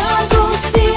Eu trouxe